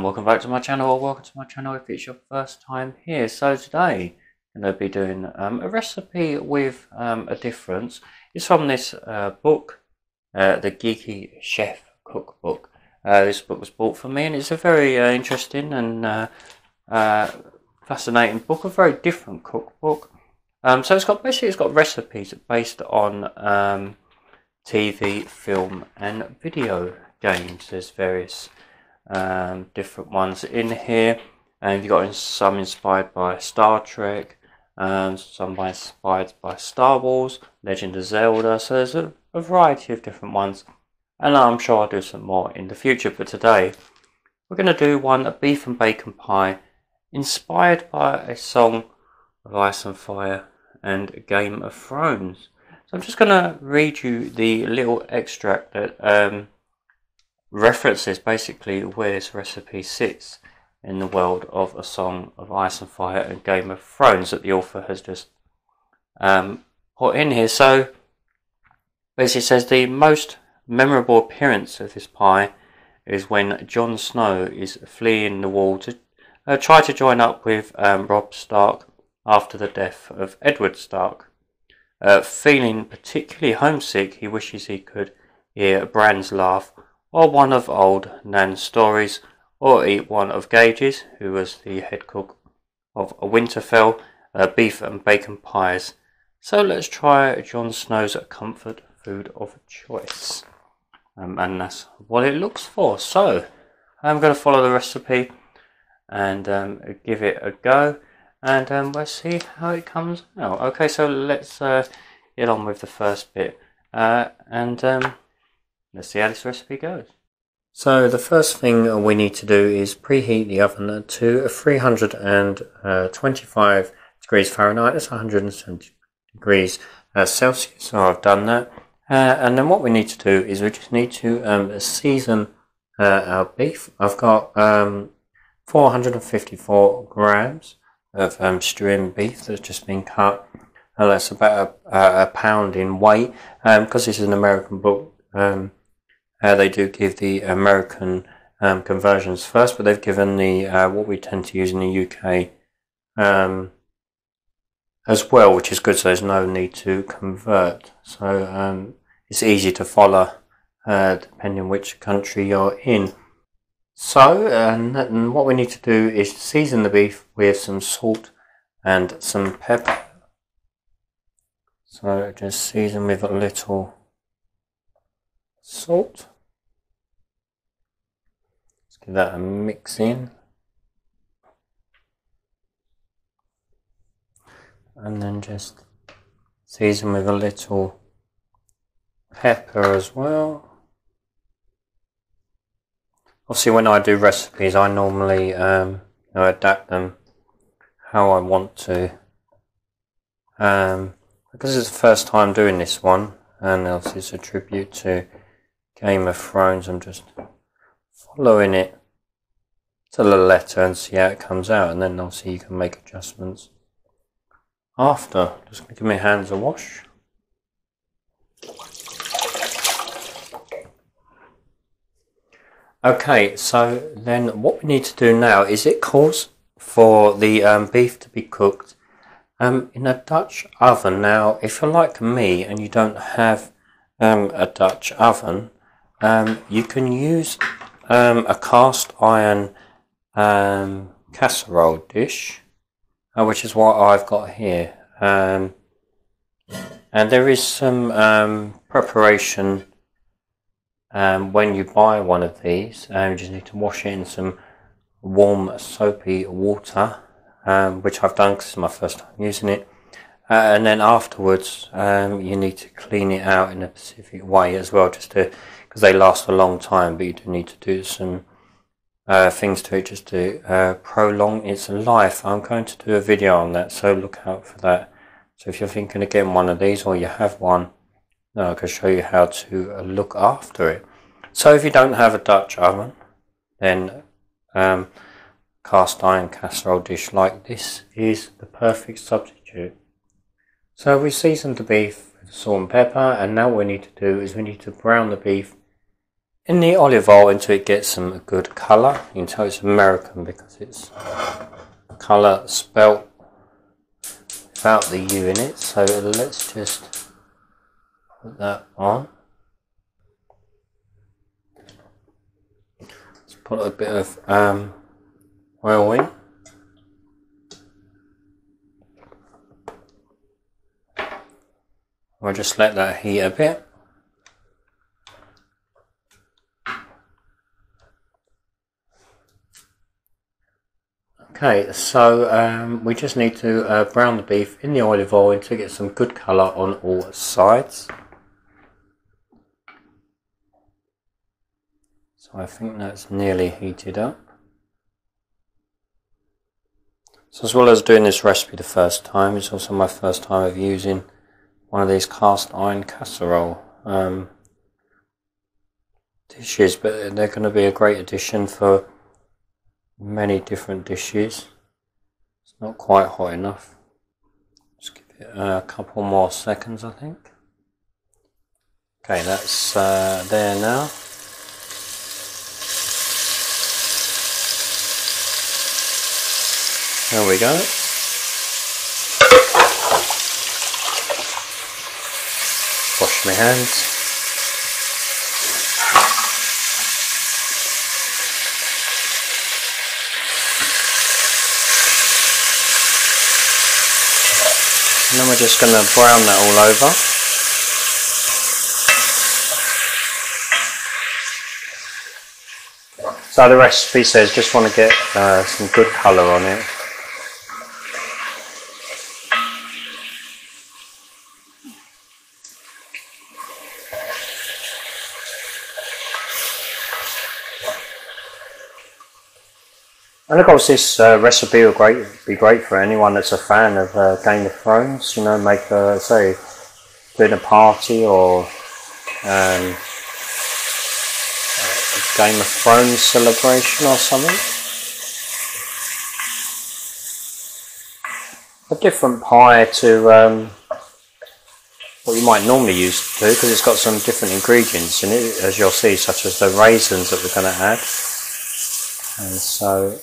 And welcome back to my channel or welcome to my channel if it's your first time here. So today I'm going to be doing um, a recipe with um, a difference. It's from this uh, book, uh, the Geeky Chef Cookbook. Uh, this book was bought for me and it's a very uh, interesting and uh, uh, fascinating book, a very different cookbook. Um, so it's got basically it's got recipes based on um, TV, film and video games. There's various um, different ones in here. And you've got some inspired by Star Trek, um, some by inspired by Star Wars, Legend of Zelda. So there's a, a variety of different ones. And I'm sure I'll do some more in the future. But today, we're going to do one, a beef and bacon pie, inspired by a song of Ice and Fire and Game of Thrones. So I'm just going to read you the little extract that um, references basically where this recipe sits in the world of A Song of Ice and Fire and Game of Thrones that the author has just um, put in here. So basically says the most memorable appearance of this pie is when Jon Snow is fleeing the wall to uh, try to join up with um, Robb Stark after the death of Eddard Stark. Uh, feeling particularly homesick, he wishes he could hear Bran's laugh or one of old Nan's stories, or eat one of Gage's, who was the head cook of Winterfell, uh, beef and bacon pies. So let's try Jon Snow's comfort food of choice. Um, and that's what it looks for. So I'm going to follow the recipe and um, give it a go and um, let's see how it comes out. Okay, so let's uh, get on with the first bit. Uh, and um, Let's see how this recipe goes. So the first thing we need to do is preheat the oven to 325 degrees Fahrenheit. That's 170 degrees uh, Celsius. So I've done that. Uh, and then what we need to do is we just need to um, season uh, our beef. I've got um, 454 grams of um, stewing beef that's just been cut. Uh, that's about a, a, pound in weight. Because um, this is an American book, um, uh, they do give the American um, conversions first, but they've given the uh, what we tend to use in the UK um, as well, which is good. So there's no need to convert. So um, it's easy to follow uh, depending on which country you're in. So and what we need to do is season the beef with some salt and some pepper. So just season with a little salt. That mix in. And then just season with a little pepper as well. Obviously when I do recipes I normally um, adapt them how I want to. Um, because it's the first time doing this one and else it's a tribute to Game of Thrones. I'm just following it to the letter and see how it comes out, and then obviously you can make adjustments after. Just give my hands a wash. Okay, so then what we need to do now is it calls for the um, beef to be cooked um, in a Dutch oven. Now, if you're like me and you don't have um, a Dutch oven, um, you can use um, a cast iron um, casserole dish, uh, which is what I've got here. Um, and there is some um, preparation um, when you buy one of these. you just need to wash it in some warm soapy water, which I've done because it's my first time using it. Uh, and then afterwards, um, you need to clean it out in a specific way as well, just to because they last a long time. But you do need to do some uh, things to it just to uh, prolong its life. I'm going to do a video on that, so look out for that. So if you're thinking of getting one of these or you have one, I can show you how to uh, look after it. So if you don't have a Dutch oven, then um, cast iron casserole dish like this is the perfect substitute. So we seasoned the beef with salt and pepper and now what we need to do is we need to brown the beef in the olive oil until it gets some good colour. You can tell it's American because it's colour spelt without the U in it. So let's just put that on. Let's put a bit of um, oil in. I'll just let that heat a bit. Okay, so um, we just need to uh, brown the beef in the olive oil to get some good colour on all sides. So I think that's nearly heated up. So as well as doing this recipe the first time, it's also my first time of using one of these cast iron casserole um, dishes, but they're going to be a great addition for many different dishes. It's not quite hot enough. Just give it a couple more seconds, I think. Okay, that's uh, there now. There we go. Wash my hands. And then we're just going to brown that all over. So the recipe says just want to get uh, some good colour on it. And of course, this uh, recipe will great be great for anyone that's a fan of uh, Game of Thrones. You know, make a say a party or um, a Game of Thrones celebration or something. A different pie to um, what you might normally use to because it's got some different ingredients in it, as you'll see, such as the raisins that we're going to add. And so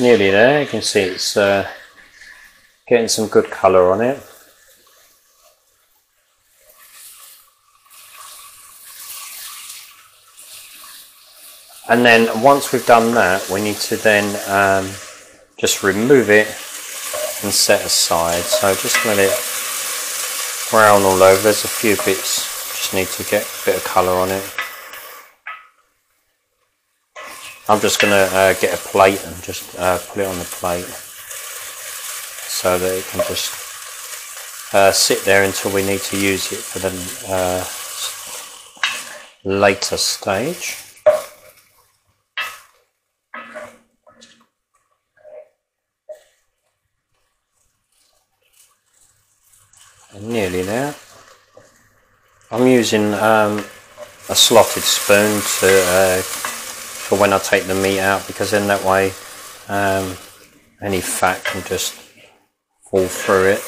Nearly there, you can see it's uh, getting some good colour on it. And then once we've done that, we need to then um, just remove it and set aside. So just let it brown all over. There's a few bits, just need to get a bit of colour on it. I'm just going to uh, get a plate and just uh, put it on the plate so that it can just uh, sit there until we need to use it for the uh, later stage. nearly there. I'm using um, a slotted spoon to uh, for when I take the meat out because then that way um, any fat can just fall through it.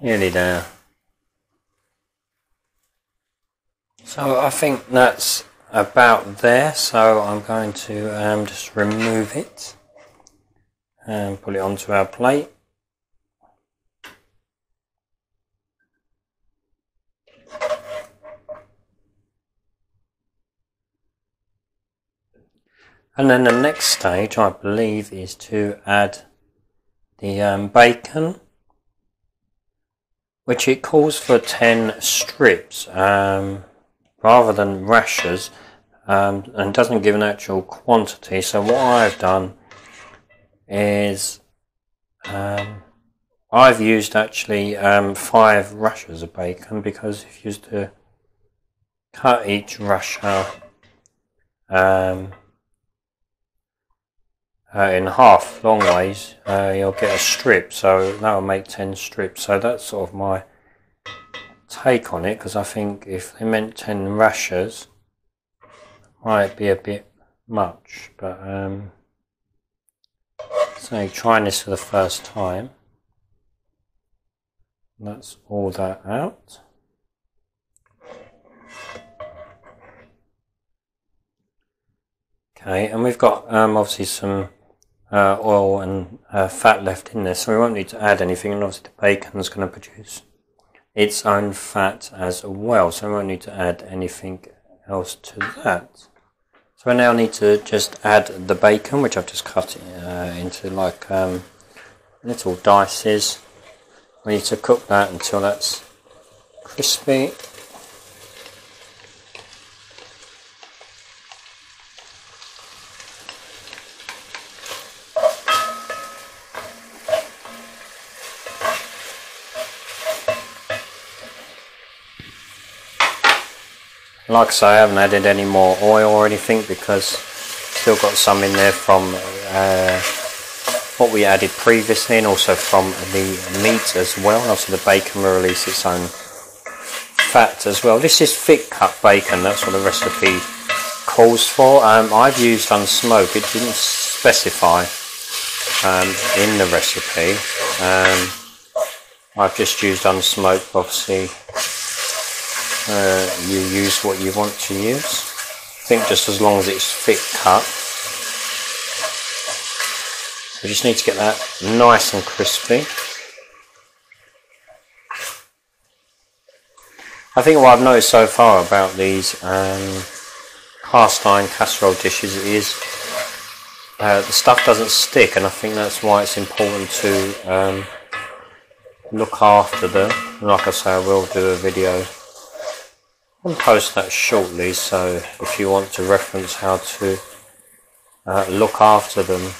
Nearly there. So I think that's about there so I'm going to um, just remove it and put it onto our plate. And then the next stage, I believe, is to add the um, bacon, which it calls for 10 strips um, rather than rashers um, and doesn't give an actual quantity. So what I've done is um, I've used actually um, five rashers of bacon because if you used to cut each rasher um, uh, in half long ways, uh, you'll get a strip. So that will make 10 strips. So that's sort of my take on it because I think if they meant 10 rashers, might be a bit much. But um, say trying this for the first time. Let's all that out. Okay, and we've got um, obviously some uh, oil and uh, fat left in there, so we won't need to add anything, and obviously the bacon is going to produce its own fat as well, so we won't need to add anything else to that. So I now need to just add the bacon, which I've just cut uh, into like um, little dices. We need to cook that until that's crispy. Like I say, I haven't added any more oil or anything because still got some in there from uh, what we added previously and also from the meat as well. And also the bacon will release its own fat as well. This is thick cut bacon, that's what the recipe calls for. Um, I've used unsmoked, it didn't specify um, in the recipe. Um, I've just used unsmoked, obviously uh, you use what you want to use. I think just as long as it's thick cut. We just need to get that nice and crispy. I think what I've noticed so far about these um, cast iron casserole dishes is uh, the stuff doesn't stick and I think that's why it's important to um, look after them. Like I say I will do a video I'll post that shortly so if you want to reference how to uh, look after them.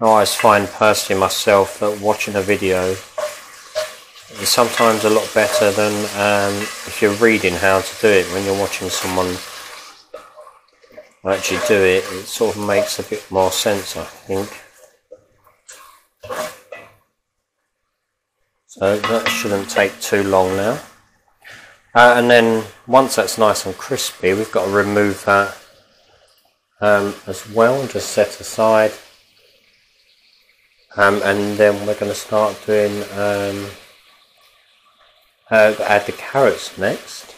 I always find personally myself that watching a video is sometimes a lot better than um, if you're reading how to do it. When you're watching someone actually do it it sort of makes a bit more sense I think. So that shouldn't take too long now uh, and then once that's nice and crispy, we've got to remove that um, as well and just set aside. Um, and then we're going to start doing, um, uh, add the carrots next.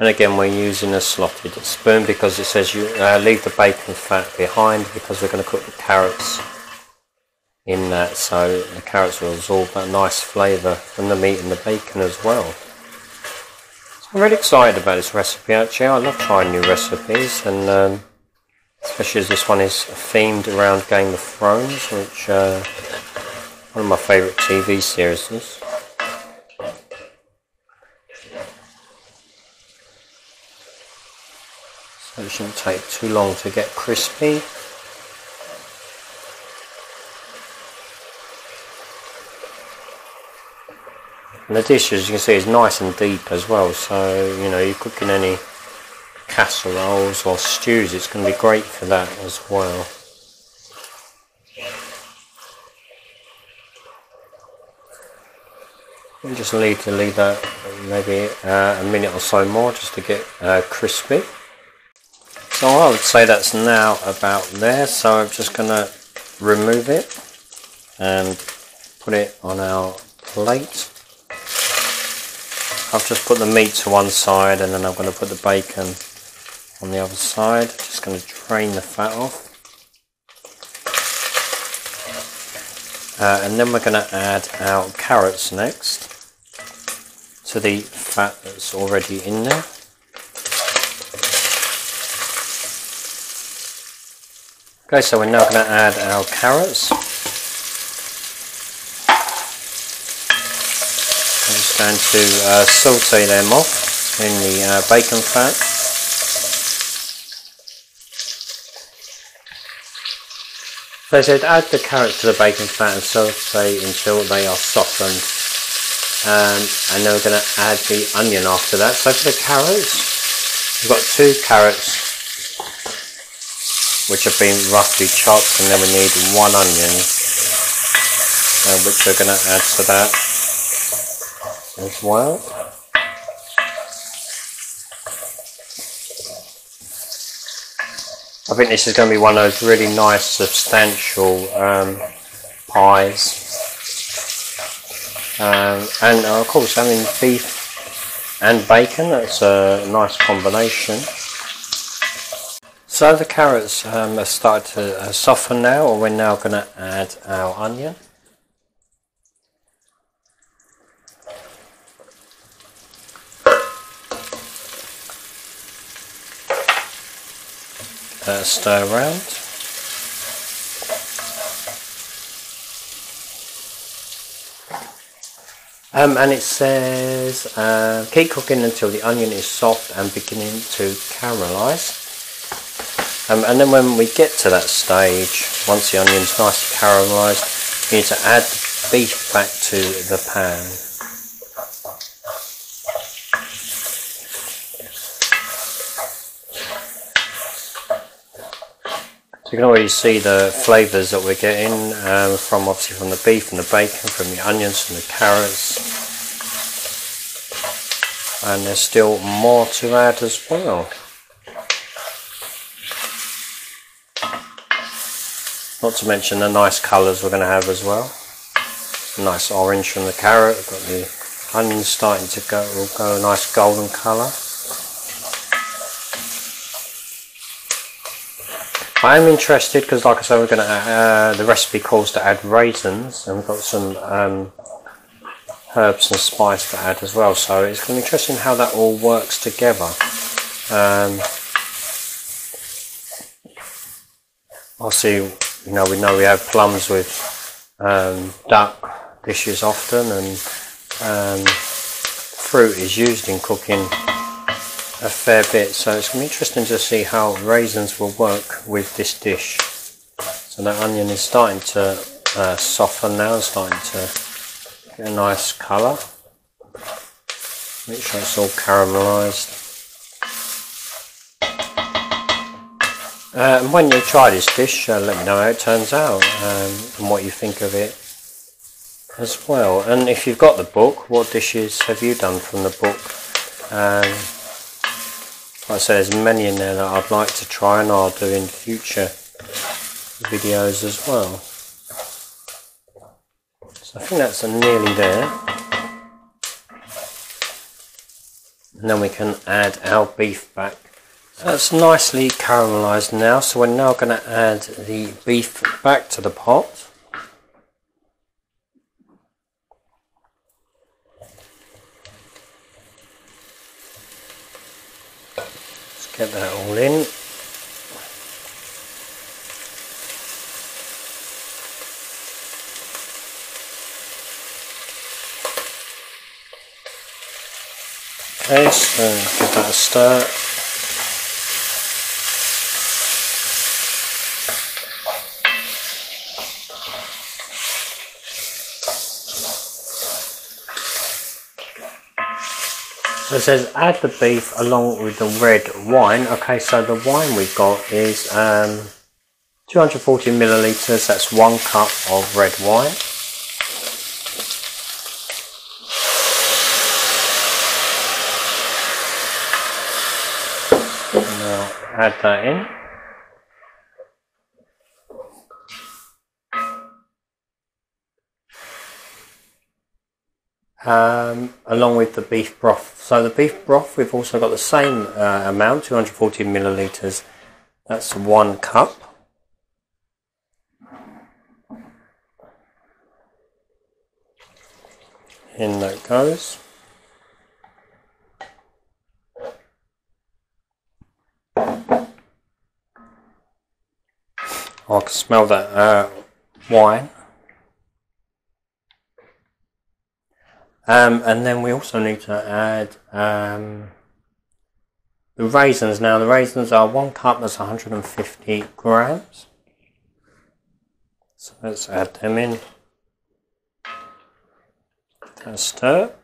And again, we're using a slotted spoon because it says you uh, leave the bacon fat behind because we're going to cook the carrots in that so the carrots will absorb that nice flavour from the meat and the bacon as well. So I'm really excited about this recipe actually. I love trying new recipes and um, especially as this one is themed around Game of Thrones which uh, one of my favourite TV series is. So it shouldn't take too long to get crispy. And the dish, as you can see, is nice and deep as well. So, you know, you're cooking any casseroles or stews, it's going to be great for that as well. You just need to leave that maybe uh, a minute or so more just to get uh, crispy. So I would say that's now about there. So I'm just going to remove it and put it on our plate. I've just put the meat to one side and then I'm going to put the bacon on the other side. Just going to drain the fat off. Uh, and then we're going to add our carrots next to the fat that's already in there. Okay, so we're now going to add our carrots. Going to uh, saute them off in the uh, bacon fat. So I said add the carrots to the bacon fat and saute until they are softened. Um, and then we're going to add the onion after that. So for the carrots, we've got two carrots which have been roughly chopped and then we need one onion uh, which we're going to add to that as well. I think this is going to be one of those really nice substantial um, pies. Um, and uh, of course having beef and bacon, that's a nice combination. So the carrots um, have started to uh, soften now, and we're now going to add our onion. Uh, stir around. Um, and it says uh, keep cooking until the onion is soft and beginning to caramelise. Um, and then when we get to that stage, once the onion's nicely caramelised, we need to add the beef back to the pan. So you can already see the flavours that we're getting um, from obviously from the beef and the bacon, from the onions and the carrots. And there's still more to add as well. Not to mention the nice colours we're going to have as well. Nice orange from the carrot. We've got the onions starting to go, will go a nice golden colour. I am interested because, like I said, we're going to uh, the recipe calls to add raisins, and we've got some um, herbs and spice to add as well. So it's going to be interesting how that all works together. Um, see you know, we know we have plums with um, duck dishes often, and um, fruit is used in cooking a fair bit. So it's going to be interesting to see how raisins will work with this dish. So that onion is starting to uh, soften now, it's starting to get a nice colour. Make sure it's all caramelised. Uh, and when you try this dish, uh, let me know how it turns out um, and what you think of it as well. And if you've got the book, what dishes have you done from the book? Um, like I say, there's many in there that I'd like to try and I'll do in future videos as well. So I think that's nearly there. And then we can add our beef back that's nicely caramelised now, so we're now going to add the beef back to the pot. Let's get that all in. Okay, so give that a stir. It says add the beef along with the red wine. Okay, so the wine we've got is um, 240 millilitres. That's one cup of red wine. Now add that in. Um, along with the beef broth. So the beef broth, we've also got the same uh, amount, 240 millilitres. That's one cup. In that goes. I can smell that uh, wine. Um, and then we also need to add um, the raisins. Now the raisins are one cup, that's 150 grams. So let's add them in. And stir.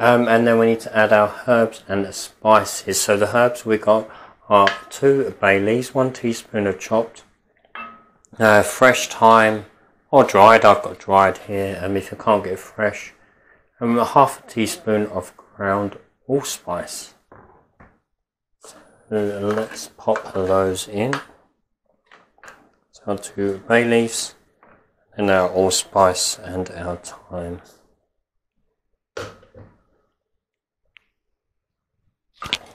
Um, and then we need to add our herbs and the spices. So the herbs we got are two bay leaves, one teaspoon of chopped uh, fresh thyme or dried, I've got dried here, and if you can't get fresh, um, half a teaspoon of ground allspice. So let's pop those in. So two bay leaves and our allspice and our thyme.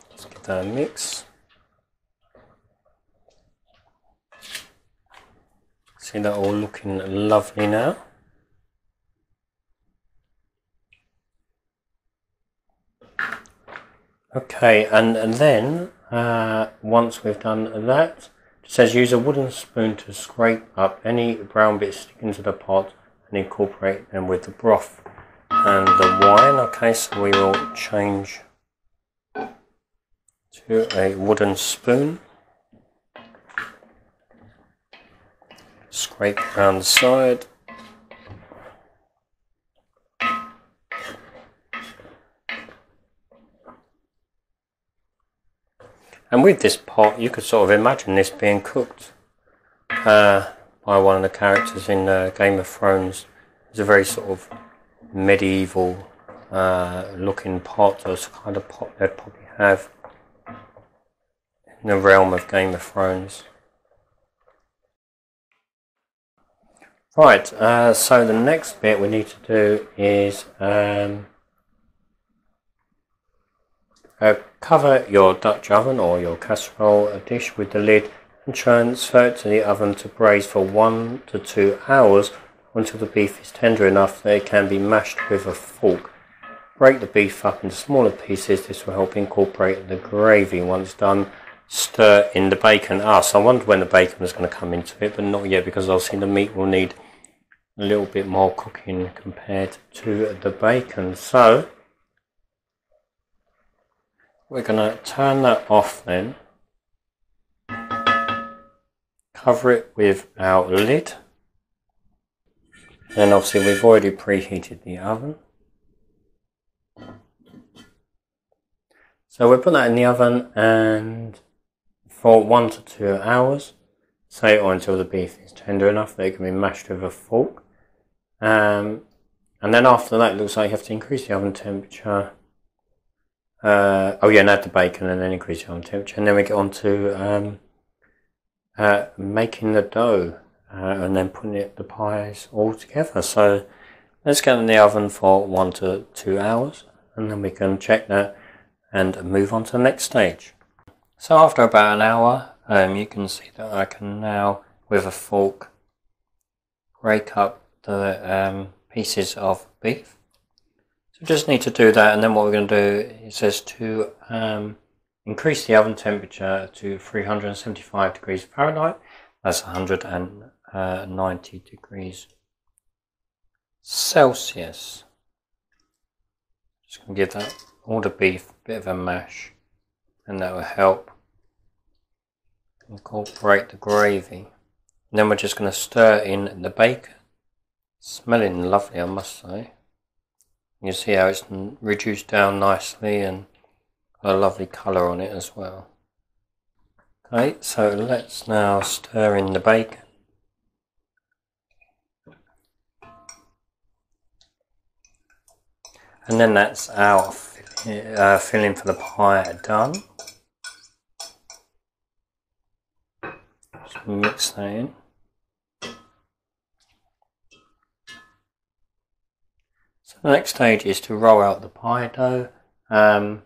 Let's get that mix. See that all looking lovely now. Okay, and, and then uh, once we've done that, it says use a wooden spoon to scrape up any brown bits sticking to the pot and incorporate them with the broth and the wine. Okay, so we will change to a wooden spoon. Scrape around the side. And with this pot, you could sort of imagine this being cooked uh, by one of the characters in uh, Game of Thrones. It's a very sort of medieval uh, looking pot, or the kind of pot they'd probably have in the realm of Game of Thrones. Right, uh, so the next bit we need to do is um, uh, cover your Dutch oven or your casserole dish with the lid and transfer it to the oven to braise for one to two hours until the beef is tender enough that it can be mashed with a fork. Break the beef up into smaller pieces. This will help incorporate the gravy. Once done, stir in the bacon. Ah, so I wondered when the bacon was going to come into it, but not yet because obviously the meat will need a little bit more cooking compared to the bacon. So we're going to turn that off then. Cover it with our lid. And obviously we've already preheated the oven. So we'll put that in the oven and for one to two hours, say or until the beef is tender enough that it can be mashed with a fork. Um, and then after that, it looks like you have to increase the oven temperature uh, oh yeah, and add the bacon and then increase the oven temperature. And then we get on to um, uh, making the dough uh, and then putting it, the pies all together. So let's get in the oven for one to two hours and then we can check that and move on to the next stage. So after about an hour, um, you can see that I can now, with a fork, break up the um, pieces of beef. So just need to do that and then what we're going to do it says to um, increase the oven temperature to 375 degrees Fahrenheit. That's 190 degrees Celsius. Just going to give that all the beef a bit of a mash and that will help incorporate the gravy and then we're just going to stir in the bacon smelling lovely I must say you see how it's reduced down nicely and got a lovely colour on it as well. Okay, so let's now stir in the bacon. And then that's our uh, filling for the pie done. Just mix that in. So the next stage is to roll out the pie dough. Um,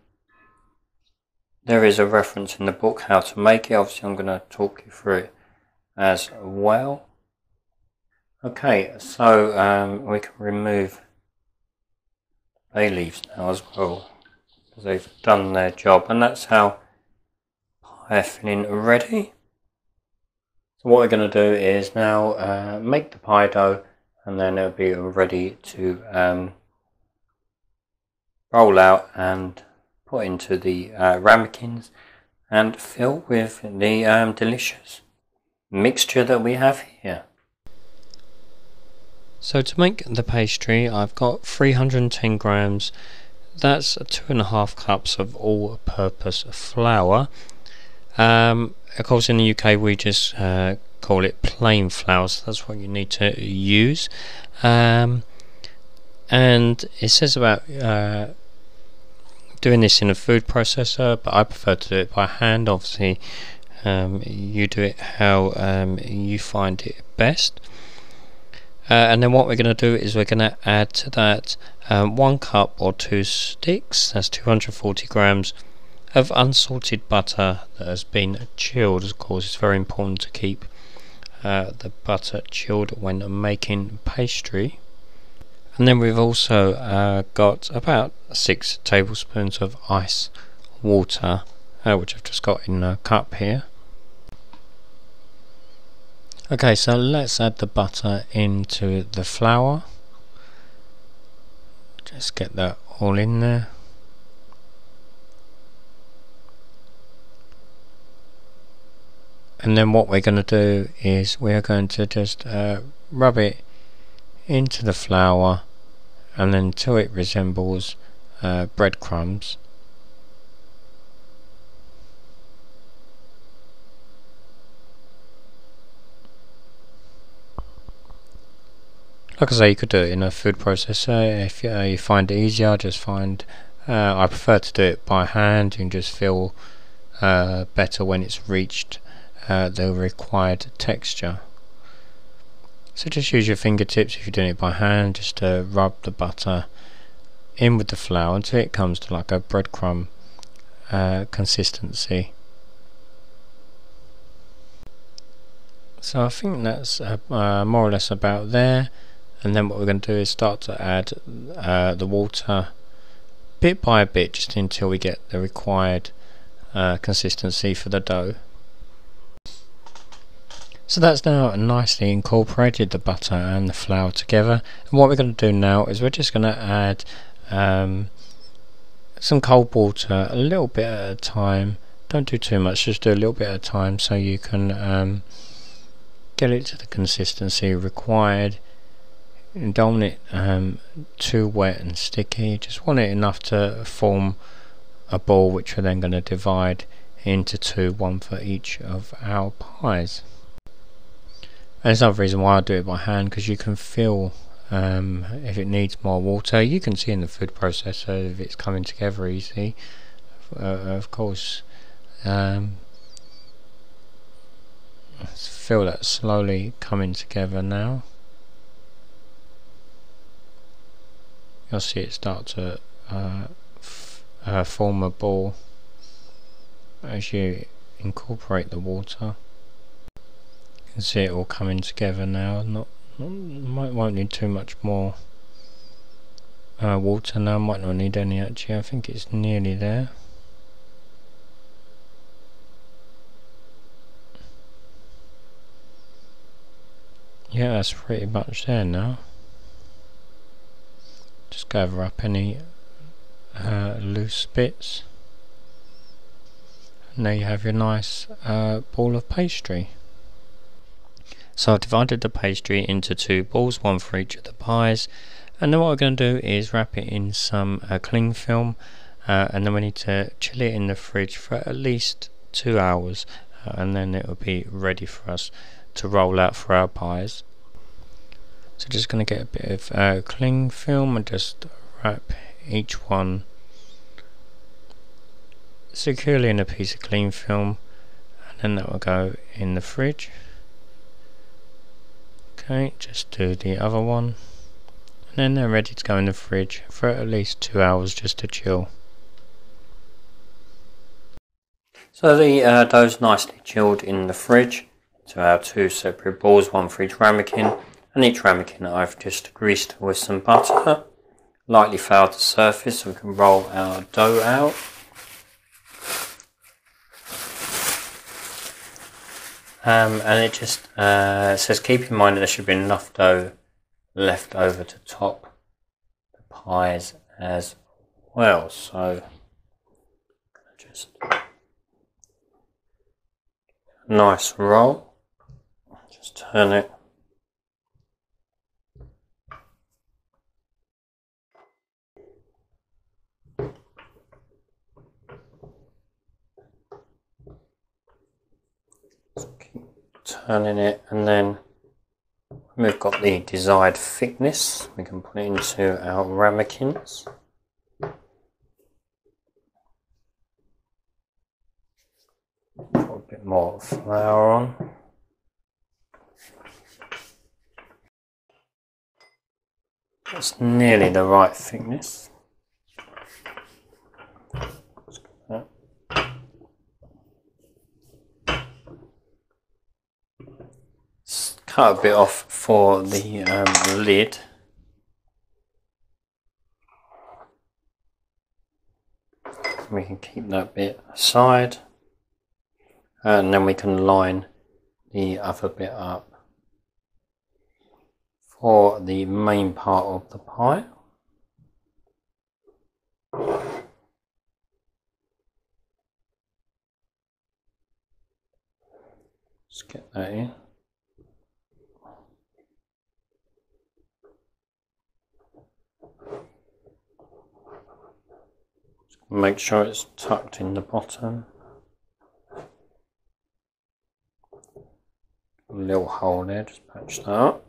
there is a reference in the book how to make it. Obviously, I'm going to talk you through it as well. Okay, so um, we can remove bay leaves now as well because they've done their job, and that's how pie filling ready. What we're going to do is now uh, make the pie dough, and then it'll be ready to um, roll out and put into the uh, ramekins and fill with the um, delicious mixture that we have here. So to make the pastry I've got 310 grams that's two and a half cups of all-purpose flour um, of course in the UK we just uh, call it plain flour so that's what you need to use um, and it says about uh, doing this in a food processor, but I prefer to do it by hand. Obviously, um, you do it how um, you find it best. Uh, and then what we're going to do is we're going to add to that um, one cup or two sticks, that's 240 grams of unsalted butter that has been chilled. Of course, it's very important to keep uh, the butter chilled when making pastry. And then we've also uh, got about six tablespoons of ice water, uh, which I've just got in a cup here. Okay, so let's add the butter into the flour. Just get that all in there. And then what we're going to do is we're going to just uh, rub it into the flour and then until it resembles uh, breadcrumbs. Like I say you could do it in a food processor. If uh, you find it easier just find uh, I prefer to do it by hand and just feel uh, better when it's reached uh, the required texture so just use your fingertips if you're doing it by hand, just to rub the butter in with the flour until it comes to like a breadcrumb uh, consistency. So I think that's uh, uh, more or less about there and then what we're going to do is start to add uh, the water bit by bit just until we get the required uh, consistency for the dough. So that's now nicely incorporated the butter and the flour together. And what we're going to do now is we're just going to add um, some cold water a little bit at a time. Don't do too much, just do a little bit at a time so you can um, get it to the consistency required. You don't want it um, too wet and sticky, just want it enough to form a ball which we're then going to divide into two, one for each of our pies. And there's another reason why I do it by hand because you can feel um, if it needs more water. You can see in the food processor if it's coming together easy. Uh, of course, um, feel that slowly coming together now. You'll see it start to uh, uh, form a ball as you incorporate the water can see it all coming together now. Not, not might won't need too much more uh, water now. Might not need any actually. I think it's nearly there. Yeah, that's pretty much there now. Just gather up any uh, loose bits. And there you have your nice uh, ball of pastry. So I've divided the pastry into two balls, one for each of the pies. And then what we're going to do is wrap it in some uh, cling film. Uh, and then we need to chill it in the fridge for at least two hours. Uh, and then it will be ready for us to roll out for our pies. So just going to get a bit of uh, cling film and just wrap each one securely in a piece of cling film and then that will go in the fridge Okay, just do the other one. And then they're ready to go in the fridge for at least two hours just to chill. So the uh, dough's nicely chilled in the fridge. So our two separate balls, one for each ramekin. And each ramekin I've just greased with some butter. Lightly floured the surface so we can roll our dough out. Um, and it just uh, says keep in mind that there should be enough dough left over to top the pies as well. So just nice roll. Just turn it turning it and then we've got the desired thickness we can put it into our ramekins. Put a bit more flour on. That's nearly the right thickness. Cut a bit off for the um, lid. We can keep that bit aside and then we can line the other bit up for the main part of the pie. Let's get that in. Make sure it's tucked in the bottom. A little hole there, just patch that up.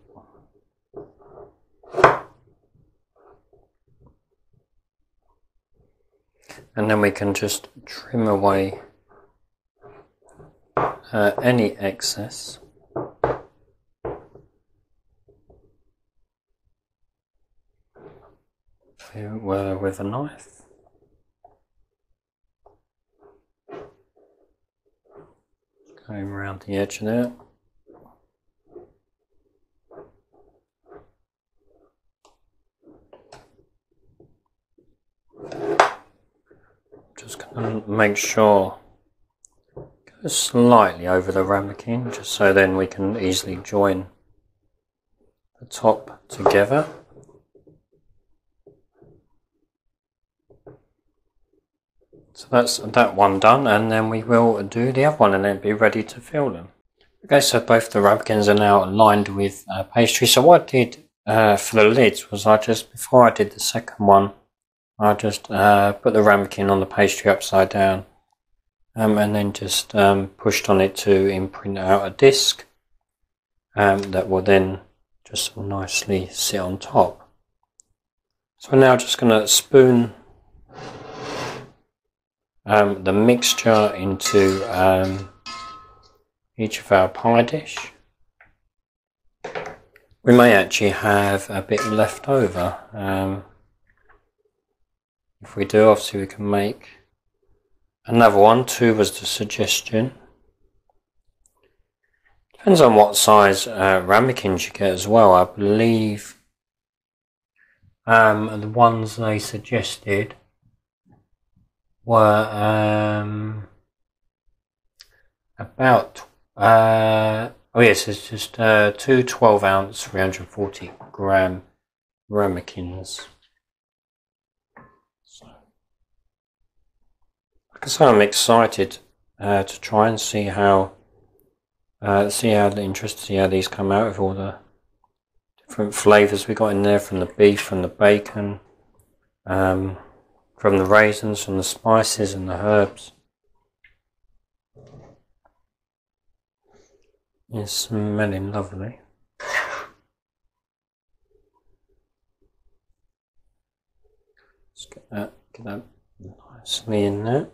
And then we can just trim away uh, any excess. with a knife. Going around the edge of that. Just going to make sure go slightly over the ramekin just so then we can easily join the top together. So that's that one done and then we will do the other one and then be ready to fill them. Okay, so both the ramekins are now lined with uh, pastry. So what I did uh, for the lids was I just, before I did the second one, I just uh, put the ramekin on the pastry upside down um, and then just um, pushed on it to imprint out a disc um, that will then just nicely sit on top. So now just going to spoon um, the mixture into um, each of our pie dish. We may actually have a bit left over. Um, if we do, obviously we can make another one. Two was the suggestion. Depends on what size uh, ramekins you get as well. I believe um, the ones they suggested were um, about uh, oh yes, it's just uh, two 12 ounce, 340 gram ramekins. So, like I say, I'm excited uh, to try and see how uh, see how interested to see how these come out with all the different flavors we got in there from the beef, and the bacon. Um, from the raisins, from the spices and the herbs. It's smelling lovely. Let's get that, get that nicely in there.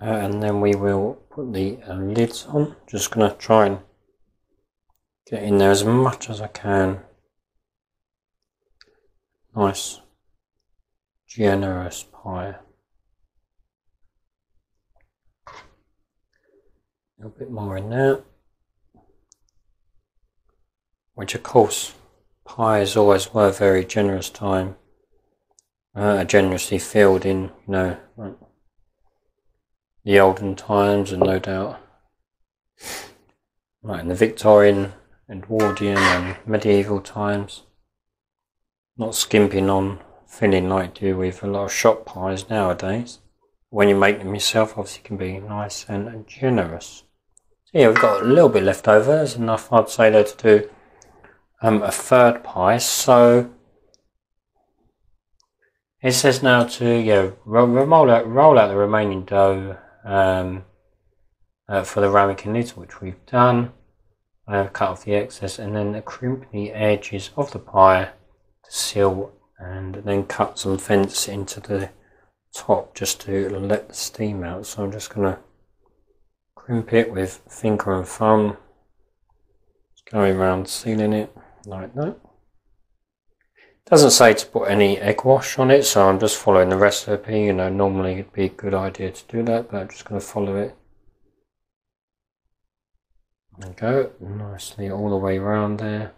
Uh, and then we will put the uh, lids on. Just going to try and get in there as much as I can. Nice, generous pie. A little bit more in there. Which, of course, pies always were very generous time. Uh, generously filled in, you know, the olden times, and no doubt, right in the Victorian Edwardian and medieval times. Not skimping on filling like you do with a lot of shop pies nowadays. When you make them yourself, obviously you can be nice and generous. So yeah, we've got a little bit left over. There's enough, I'd say, there to do um, a third pie. So it says now to yeah roll out roll out the remaining dough um, uh, for the ramekin lids, which we've done. I have cut off the excess and then crimp the edges of the pie to seal and then cut some fence into the top just to let the steam out. So I'm just going to crimp it with finger and thumb, just going around sealing it like that. Doesn't say to put any egg wash on it, so I'm just following the recipe. You know, normally it'd be a good idea to do that, but I'm just going to follow it. There we go, nicely all the way around there.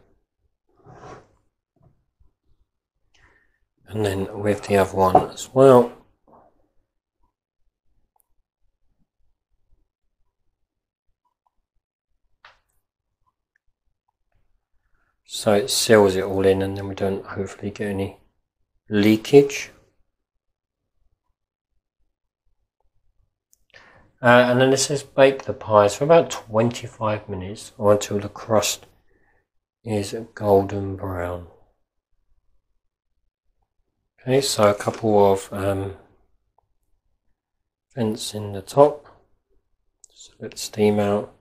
And then with the other one as well. So it seals it all in and then we don't hopefully get any leakage. Uh, and then it says bake the pies for about 25 minutes or until the crust is golden brown. Okay, so a couple of um, vents in the top, just let steam out.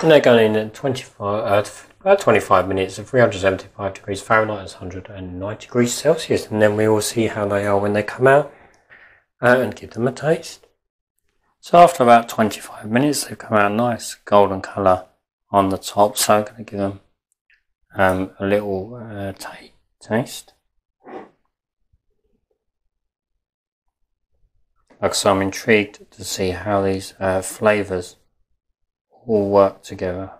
And they're going in at 25, uh, about 25 minutes at 375 degrees Fahrenheit, that's 190 degrees Celsius. And then we will see how they are when they come out uh, and give them a taste. So after about 25 minutes, they've come out nice golden colour on the top. So I'm going to give them um, a little uh, taste. Like so, I'm intrigued to see how these uh, flavours all work together.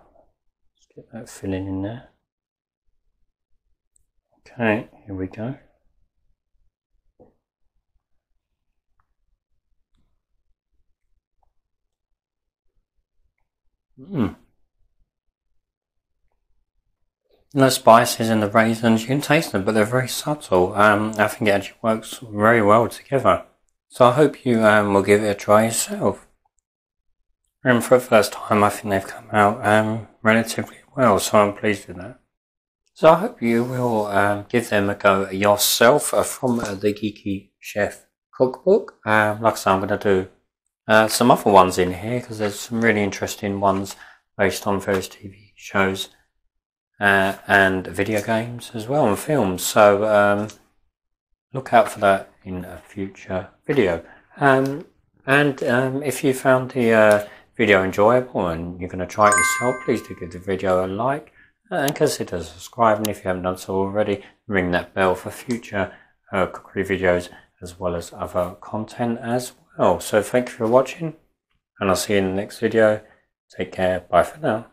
Get that filling in there. Okay, here we go. Mm. The spices and the raisins, you can taste them, but they're very subtle. Um, I think it actually works very well together. So I hope you um, will give it a try yourself. And for the first time, I think they've come out um, relatively well, so I'm pleased with that. So I hope you will um, give them a go yourself uh, from uh, the Geeky Chef cookbook. Um, like I said, I'm going to do uh, some other ones in here because there's some really interesting ones based on various TV shows uh, and video games as well and films. So um, look out for that in a future video. Um, and um, if you found the uh, video enjoyable and you're going to try it yourself, please do give the video a like and consider subscribing if you haven't done so already. Ring that bell for future uh, cookery videos as well as other content as well. So thank you for watching and I'll see you in the next video. Take care. Bye for now.